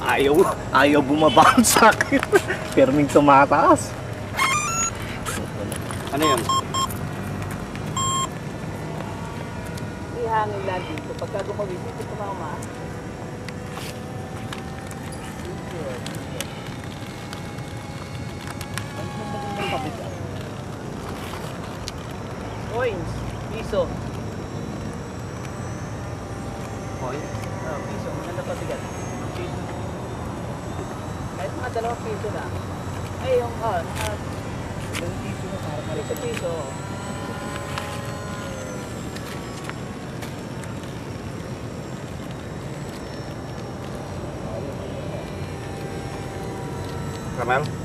Ayaw, ayaw bumaba sa akin. Perming tumataas. Ano yun? Ihangin lang dito. Pagka gumawin, dito tumama. Coins, piso. Coins? Ah, piso, maganda pa bigat. Kahit mga dalawang piso na. Ay, yung, ah, mga... Yung piso na para piso, piso. Ramel?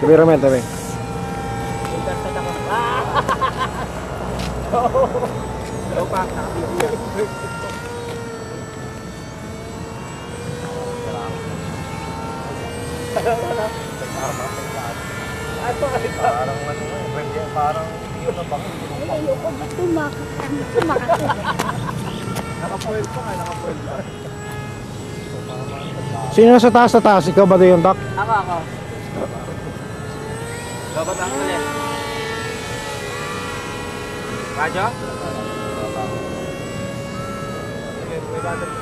Go pa. Nakabigyan. Parang ano eh, parang yun na bang Ayoko ba tumakot kami? Tumakot. Nakapoil pa nga, nakapoil. Sino nasa taas na taas? Ikaw ba doon yung doc? Ako, ako. Dapat ang ulit. Radyo? Sige, may battery.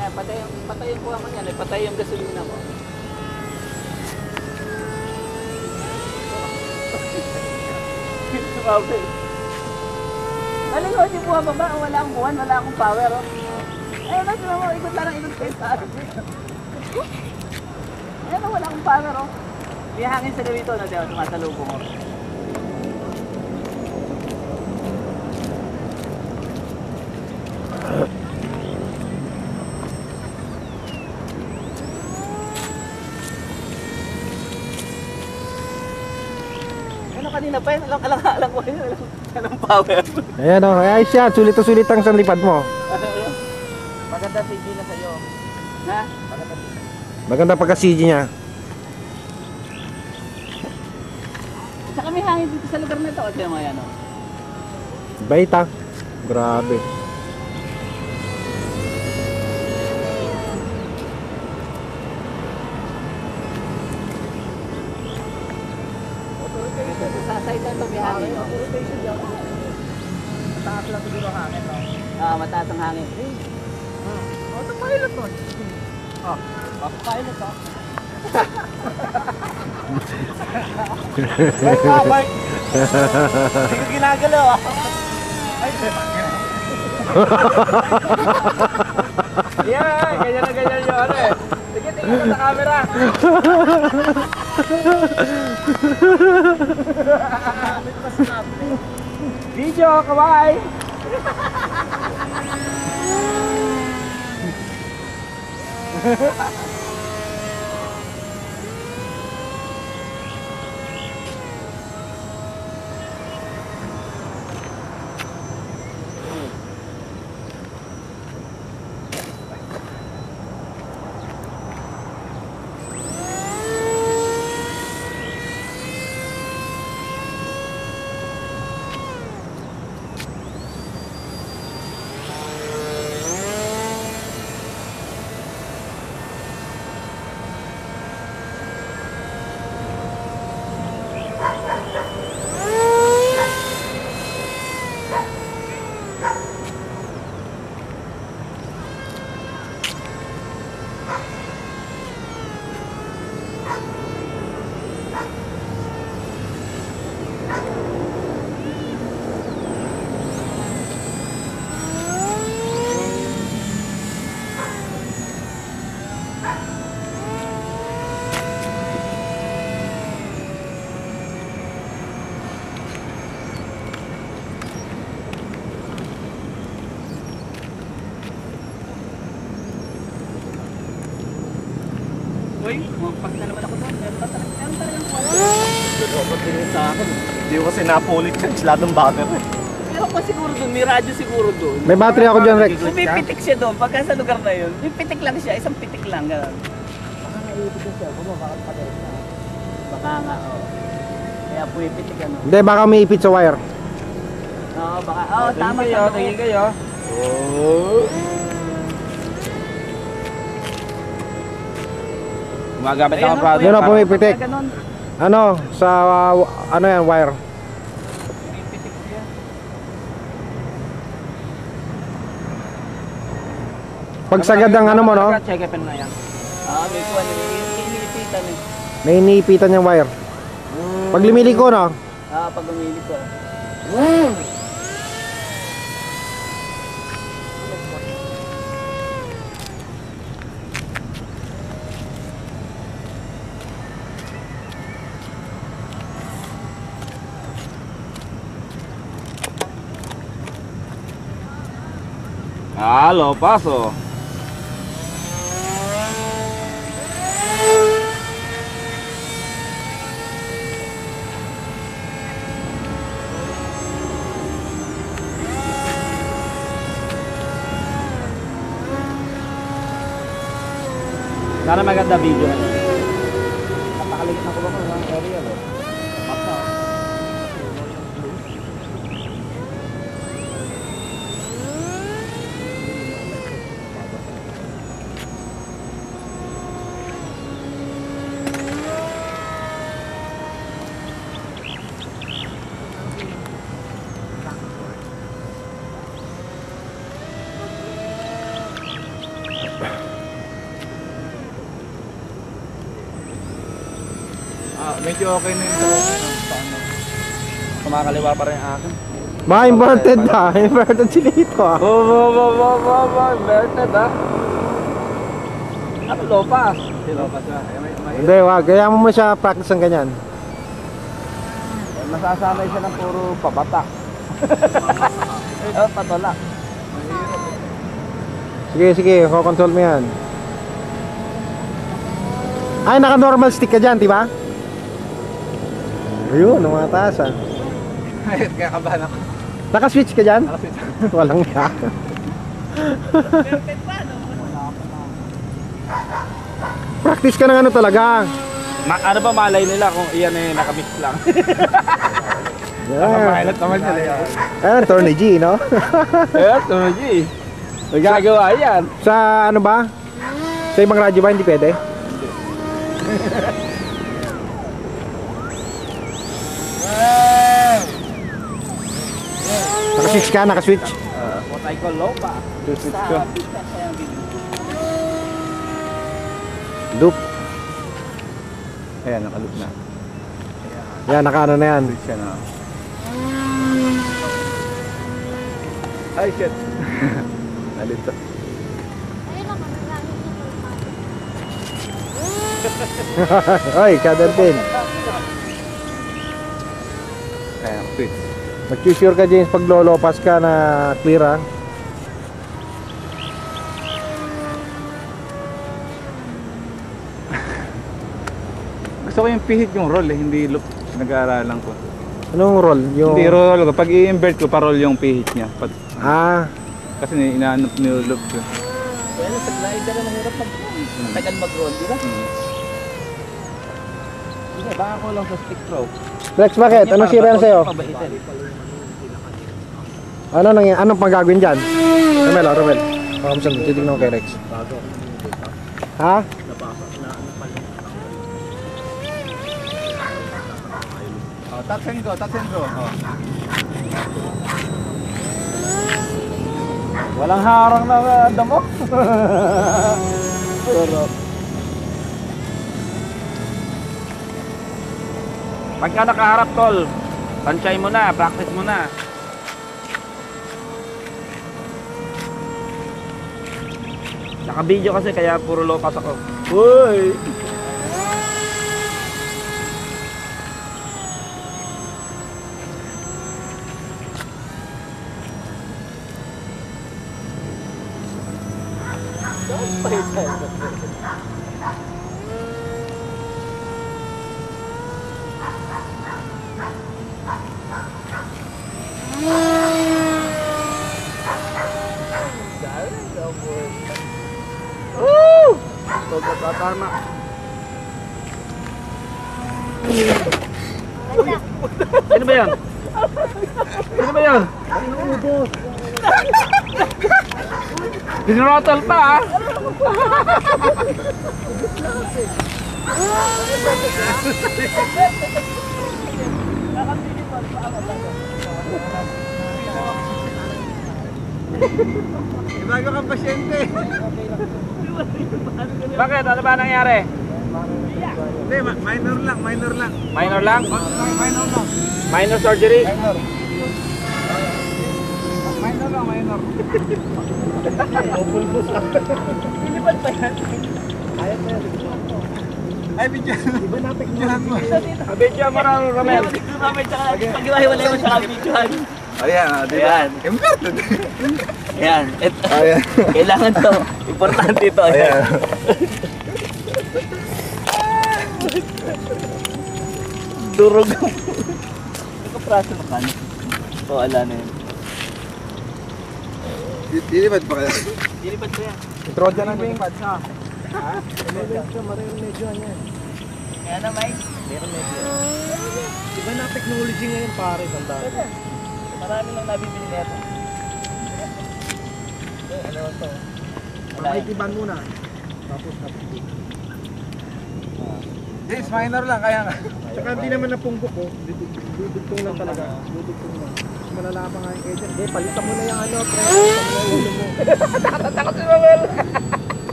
Eh, patay yung, patay yung kuha mo niyan. Eh, patay yung gasolina mo. Grabe. Alam ko, yung buha baba, wala akong buwan, wala akong power. Oh. Ayun na, sila mo, ikot lang ang ikot kayo sa akin. Ayun na, wala akong power. Oh. May hangin sa dito, no, Deo, sumasalubong mo. Ano kanina pa yun? Alang, alang, alang ko yun. Alang, alang power. Ayan o, ay siya, sulit na sulit ang sanlipad mo. Maganda CG na sa'yo. Ha? Maganda pagka CG niya. Saka may hangin dito sa lugar na ito. Kasi mo yan, oh. Baita. Grabe. Sa side na ito may hangin, oh. Mataas lang siguro ang hangin, no? Ah, mataas ang hangin. Ay, mga Mark. Ay, yeah, ganyan na ganyan yun ano. Eh. Sige, tingin sa camera. Video, kawai! Dapat din sa akin. Hindi ko kasi napulit yan. Siladong bagger eh. Meron pa siguro doon. May radyo siguro doon. May battery ako dyan, Rex. Pumipitik siya doon. Pagka sa lugar na yun, pipitik lang siya. Isang pitik lang. Ganun. Baka naibig siya. Bumaba ka pa rin na. Baka nga, oh. Kaya pumipitik ano. Hindi, baka may ipit sa wire. Oo, baka. Oo, tama siya. Tingin kayo. Gumagamit ako ng product. Yun ang pumipitik. Ganun. Ano, sa, uh, ano yan, wire. Pagsagad ng ano mo, no? Check pen na yan. Ah, may kuha na. Iniipitan eh. May iniipitan yung wire. Pag lumiliko, no? Ah, pag umili ko. Halo, paso. Sana maganda video na yun. Napakaligit na ko ba kung ang area lo? Medyo okay na yung paano. Kumakaliwa pa rin yung akin. Mga inverted na. Inverted sila ito, ah. Bo, bo, bo, bo, bo, bo, inverted ah. Ano, lopas? Si lopas ah. Eh, Hindi, wag. Kaya mo mo siya practice ng ganyan. eh, masasanay siya ng puro pabatak. Eh, patulak. Sige, sige. Kukontrol mo yan. Ay, naka-normal stick ka dyan, di ba? Ayun, umataas ah. Kaya kabahan ako. Naka-switch ka dyan? Walang ya. Practice ka ng ano talaga. Ma ano ba malay nila kung iyan eh nakamix lang? Yeah. naman sila yan. Ayan, Tony G, no? Eh, Toji. Nagagawa yan. Sa ano ba? Sa ibang radyo ba hindi pwede? Naka-switch ka, naka-switch. What I call lopa. Switch Sa ka. Loop. Ayan, nakaloop na. Yan, naka-ano na yan. Switch na. Ay, shit. Nalito. Oy, kadal din. Ayan, switch. Mag-sure ka, James, pag lolopas ka na clear, ah. Gusto ko yung pihit yung roll eh, hindi loop. Nag-aaralan ko. Anong roll? Yung... Hindi roll ko. Pag i-invert ko, pa-roll yung pihit niya. Pag, Ah, kasi inaanap niyo loop ko. Well, sa glider ang mahirap mag-roll. Matagal mag-roll, di ba? Hmm. Hindi, baka ko lang sa stick throw. Rex, bakit? Anong sira na sa'yo? Ano nang anong pagagawin diyan? Romel, oh, Romel. Saan titignan ko kay Rex. Ha? Oh, go, touch and go. Oh. Walang harang na uh, damo. Pero Pagka nakaharap tol, tansay mo na, practice mo na. Naka-video kasi kaya puro lopas ako. Uy! Huwag ka tatama. Sino ba yan? Sino ba yan? Dinrotal pa ah! Bago kang pasyente. Bakit? Ano ba nangyari? Hindi, minor lang, minor lang. Minor lang? Minor lang. Minor surgery? Minor. Minor lang, minor. Pinipad pa yan. Ay, bigyan. Iba na technology. mo. Abidya mo na, Romel. Sumamay tsaka pag iwahiwalay mo tsaka videohan. Ayan, ah, di ba? Important. Ayan. Ito. Ayan. Kailangan to. Importante ito. Ayan. Durog. Nakapraso na kano. O, ala na yun. Dilipad pa kaya. Dilipad ko yan. Trojan na yung pad. Kaya na, Mike. Meron medyo. Iba na technology ngayon pare, tanda. Marami nang nabibili nito. Eh, ano to? Wala. Makikiban muna. Tapos tapos. Yes, minor lang, kaya nga. Tsaka hindi naman napunggok ko. Dudugtong lang talaga. Dudugtong lang. Mas malala pa nga yung agent. Eh, palitan mo na yung ano, pre. Palitan mo na yung ulo mo.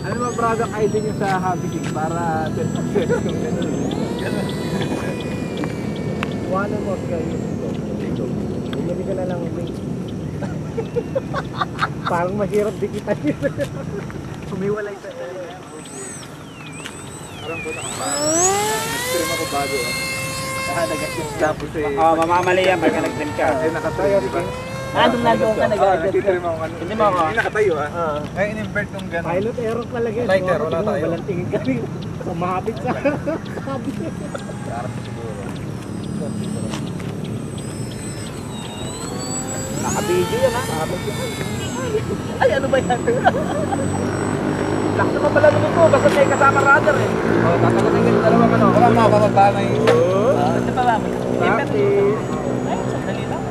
Ano ba product ID nyo sa Happy King para self-success kung gano'n? Dito. Bumili ka na lang ng link. Parang mahirap dikitan yun. Humiwalay sa Parang po ako bago. ah. Tapos eh, Oh, mamamali yan pagka nag-trim ka. eh nakatayo, di ba? Ah, nung nandoon ka Ah, nag-adjust ka. Hindi mo ako. Hindi nakatayo ah. Kaya in-invert nung gano'n. Pilot error talaga. Lighter, wala tayo. Walang tingin kami. Kumapit sa sabi. Nakabidyo yan ha. Ay, ano ba yan? Lakas naman pala naman ko. Basta may kasama radar eh. Oh, tatakotin ka ng dalawang ano. Baka makababa na yung isa. Ah, Ano pa ba? Practice. Ay, sandali lang.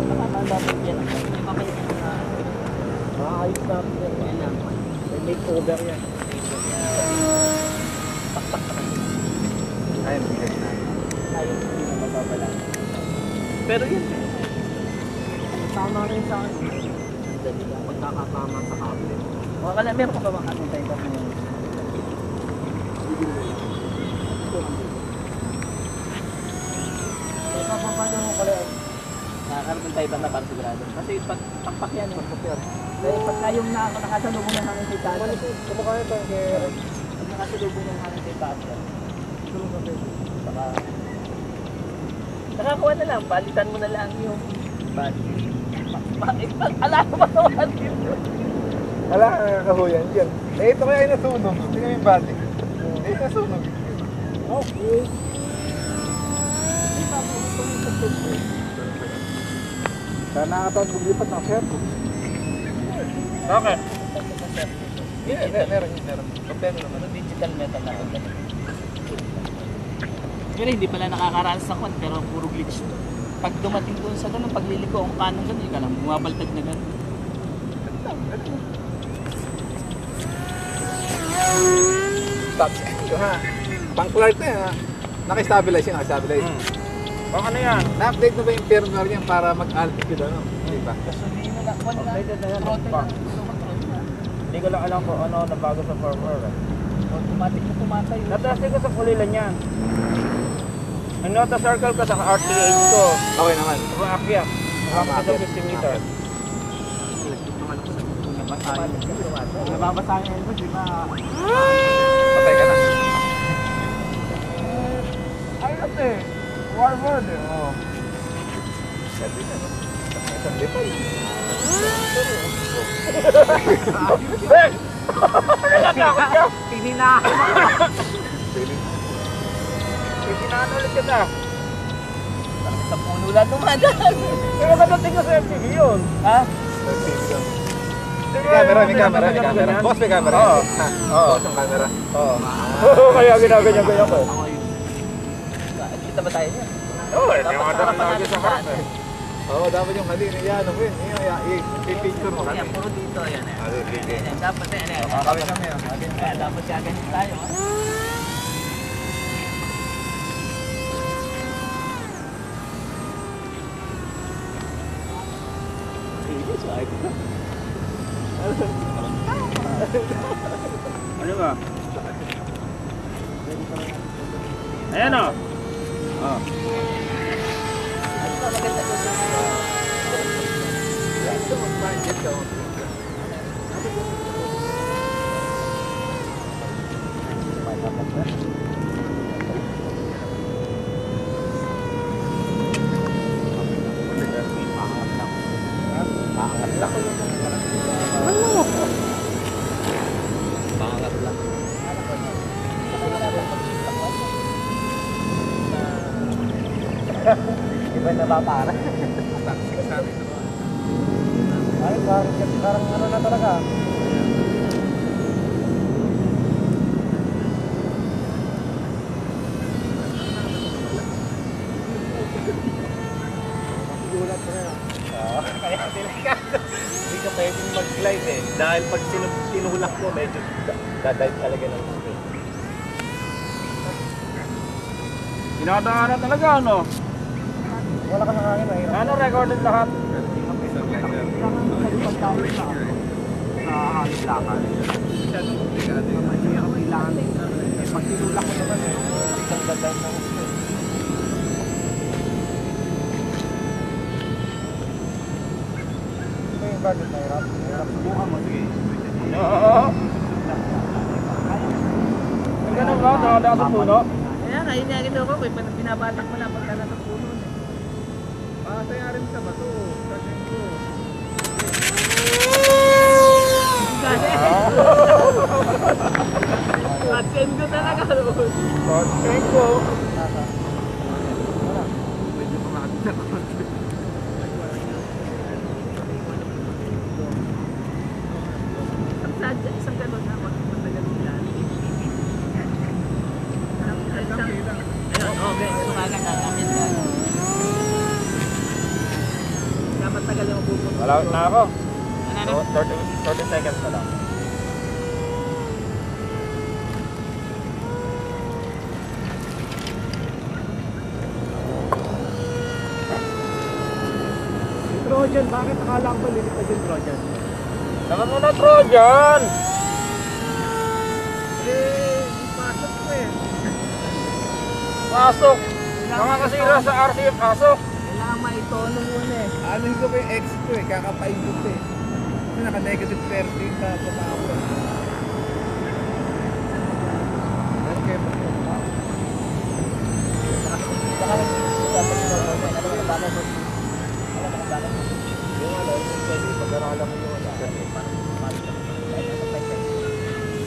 Baka mababot yan. Ka na. Maayos natin yan. Yan lang. May makeover yan. Ayun, bigay na. Ayaw hindi na mababala. Pero yun. Tama rin sa akin. Pagkakatama sa kable. Kala, meron ka ba mga katintay ka ngayon? Mo pala yan? Nakakarating tayo ba na para sigurado? Kasi pag takpak yan eh. Dahil pagka yung na, nakasalubong ng hangin kay Tato, Kumakain ito kay pag nakasalubong ng hangin kay Tato, saka Saka kuha na lang, balitan mo na lang yung bali. Bakit? Alam mo ba ka nakahuyan dyan. Eh, ito kaya ay nasunog. Tingnan yung body. Eh, nasunog. Okay. Sana nakatawag maglipat ng sir. Okay. Yeah, meron, meron, meron. Kompleto naman. Ano digital metal na ulit. Pero hindi pala nakakaranas ng kwan, pero puro glitch. Pag dumating doon sa ganun, pagliliko ang kanong ganun, ika lang, bumabaltag na ganun. Stop. Ito ha. Pang Clark na yan ha. Naka-stabilize yun, naka-stabilize. Hmm. Baka ano yan? Na-update na ba yung firmware niyan para mag-altitude ano? Di ba? Gasolina na, kwan na, Updated na yan. Hindi ko lang alam kung ano na bago sa firmware. eh. Automatic na tumatay. Natesting ko sa kulilan yan. Ang nota circle ko sa RTH ko. Okay naman. Umakyat. Umakyat sa 50 meters. Nababasa yung elbow, di ba? Patay ka na. Ate. Warward eh. Oh. Pwede na, no? Isang depay. Nakatakot ka. Pininahan. Pinaan ulit kita. Sa puno lang dumadaan. Pero kadating ko sa MTV yun. Ha? Camera, may camera, may camera. Boss, may camera. Oo. Ha? Oo. Boss, yung camera. Oo. Kaya ginaganyan-ganyan ko. Kita ba tayo niya? Oo, eh, Dapat yung mga harapan dami natin sa sa harap daan. eh. Oo, dapat yung kanina, yan, ano yun, yung i-picture mo Yan, kami. puro dito. Yan, yan. Ah, sige, sige. Yan, Dapat yan, yan. Kakawin kami, ah. Kaya dapat gaganyan tayo. ah. Ano ba? Ayan o. Oh. Ano ba maganda doon sa Ito, mag-budget ka. oh. Iba na ba para? Sa amin. Ay, parang, parang ano na talaga. Hindi ka pwedeng mag-glide eh. Dahil pag tinulak mo, medyo dadive talaga ng gusto. Pinakadaanan talaga ano? Wala ka nakangin, mahirap. Ano recorded lahat? Isang glider. Nakahangin lakad. Masyadong komplikado yun. kailangan eh. Pag tinulak mo naman isang ng gusto. Ito yung budget na hirap. Hirap subukan mo, sige. Oo. Ang ganun ba? Nakadaan sa puno? Ayan, ayun nga ginagawa ko. Pag binabatik mo na pagka nasa puno. Eh. Pasaya rin sa bato. Kasi ko. Gani. Patsen ko talaga. Thank you. Medyo kumakit na konti. Isang sadya, isang galon na. Pag matagal nila. Ayun, okay. Sumagan na. Nakit na. Dapat tagal Wala na ako. Ano na? 30, 30 seconds na lang. Trojan, bakit akala ko lilipad yung Trojan? Naman mo na Trojan! Eh, pasok ko eh. Pasok! Mga kasira sa RCF, pasok! Kailangan maitono muna eh. Ano ko ba yung ex ko eh, kakapaikot eh. Kasi naka-negative 30 ka pumapa. Okay ba? Yung ano, yung pwede pag-aralan mo yung ano.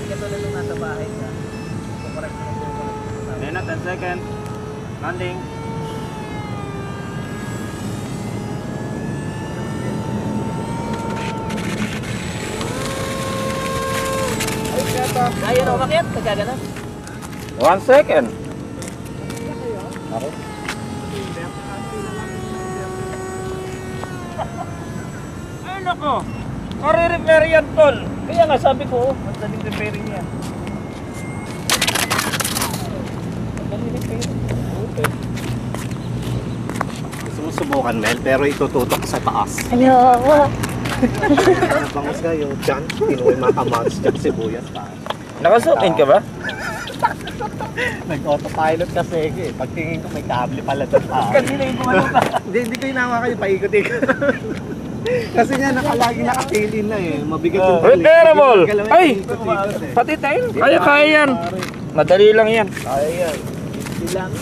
Sige tulad nung nasa bahay ka. Correct na yung correct. Then na 10 seconds. Landing. Kaya na umakit? Nagkaganon? 1 second. Ay nako! Kare-repair yan, tol! Kaya nga sabi ko, oh, ang daling repairing yan. Ang daling repairing. Okay. Gusto mo subukan, Mel, pero itututok sa taas. Ayoko. Nabangus kayo, dyan, pinuwi mga kamags dyan, sibuyas pa. Naka-zoom in ka ba? Nag-autopilot kasi eh. Pagtingin ko may kable pala dyan taas. Kanina yung gumano ka. Hindi, hindi ko inawa kayo, paikot-ikot. kasi nga, nakalagi nakatilin na eh. Mabigat yung Oh, repairable! Ay! eh. Pati tayo. Kaya, kaya yan. Madali lang yan. Kaya yan.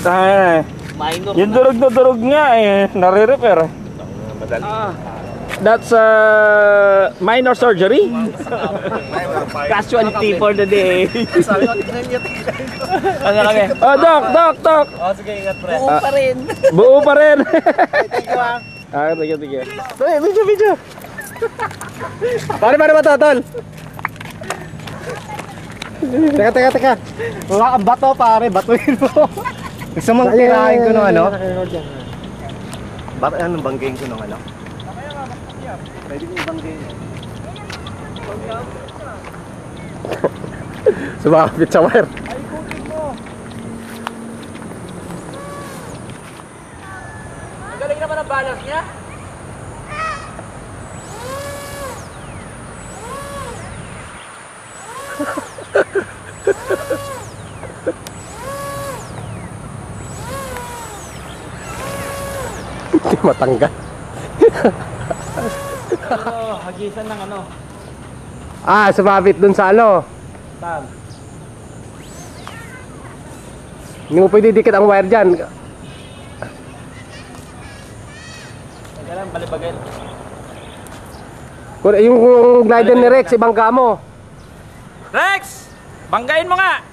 Kaya, minor yung durog na durog nga eh, nare-repair. Madali. That's uh, minor surgery. casualty for the day. Sabi ko, tingnan niyo, tingnan niyo. Ano kami? Oh, doc, doc, doc. Oh, sige, ingat, pre. Buo pa rin. Buo pa rin. Thank you, ah. ah, sige, sige. Sige, video, video. Pare, paano ba to, tol? Teka, teka, teka. Wala kang bato pare, batuin mo. Gusto mong tirahin ko ng ano? Ba't anong banggain ko ng ano? Pwede kong banggain. Sumakapit sa wire. Ang balance niya. Hindi matanggal. Ano, hagisan ng ano? Ah, sumabit dun sa ano. Saan? Hindi mo pwede dikit ang wire dyan. Teka lang, balibagin. Kung yung glider ni Rex, ibang gamo. Rex! Banggain mo nga!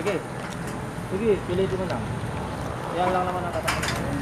Sige. Sige, pilitin mo lang. Yan lang naman ang tatanungin.